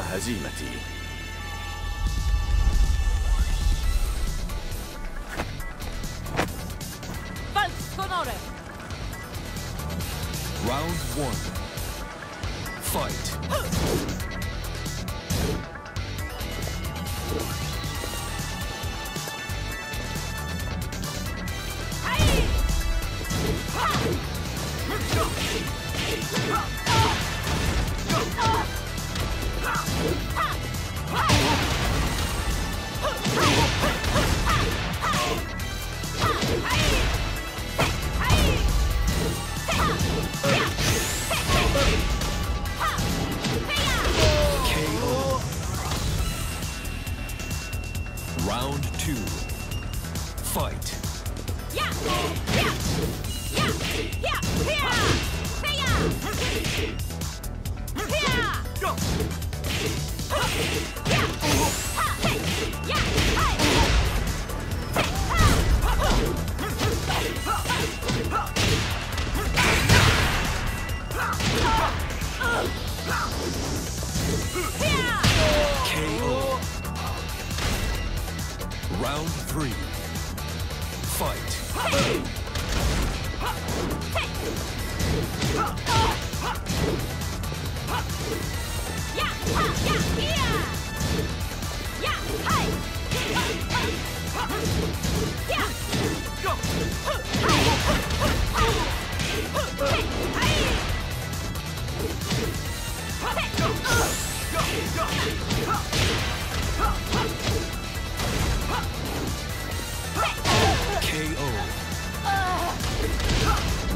هزيمتي Round one. Fight. Hey! Ha! Round two. Fight. Ja! Ja! Ja! Ja! Ja! Ja! Ja! Ja! Round three. Fight.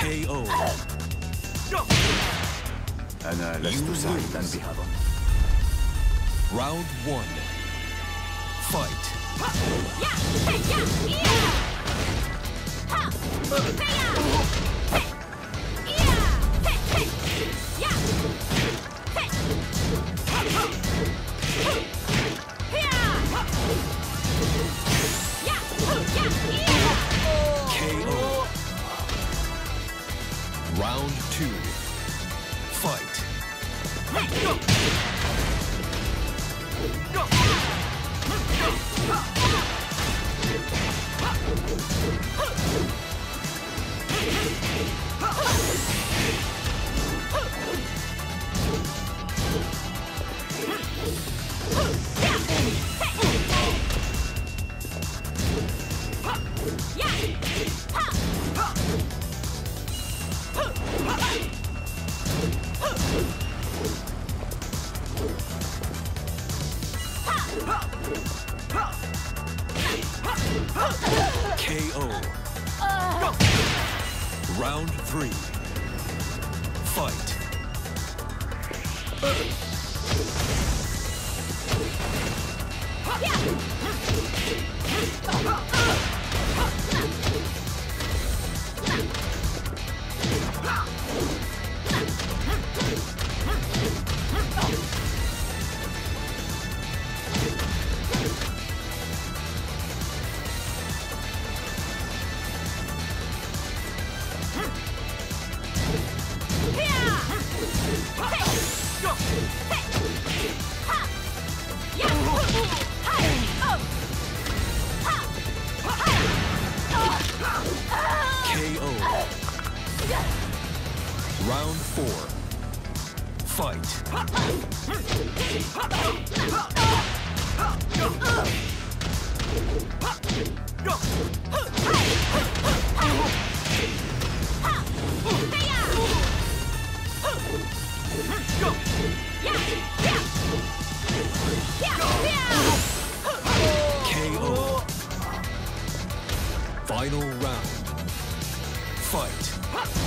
KO. Anna, lass du sein, we have haben. Round one. Fight. Yeah, yeah, yeah. Round two. Fight. Ja! KO. Uh. Round three. Fight. Ja! Four. Fight. Final round. Fight. KO.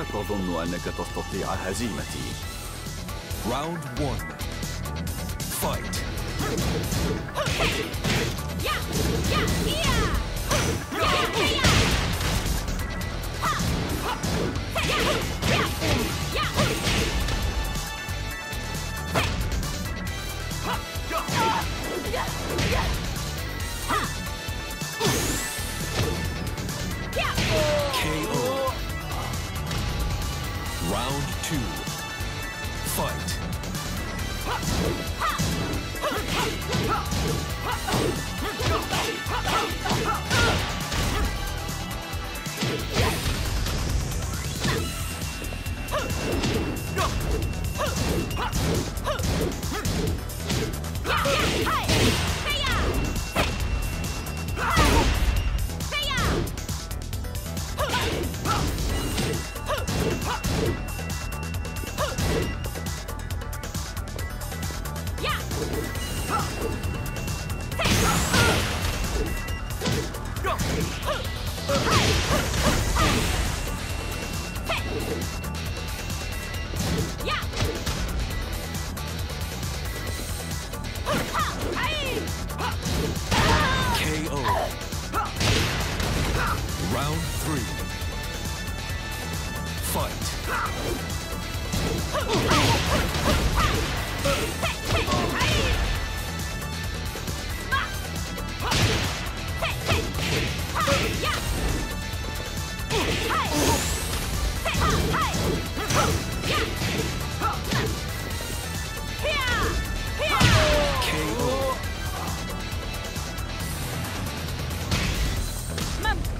لا تظن أنك تستطيع هزيمتي Round 1 Fight Yeah! Fight. KO.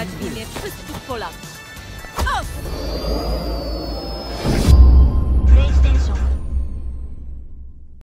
pomagać w imię wszystkich Polaków. Os!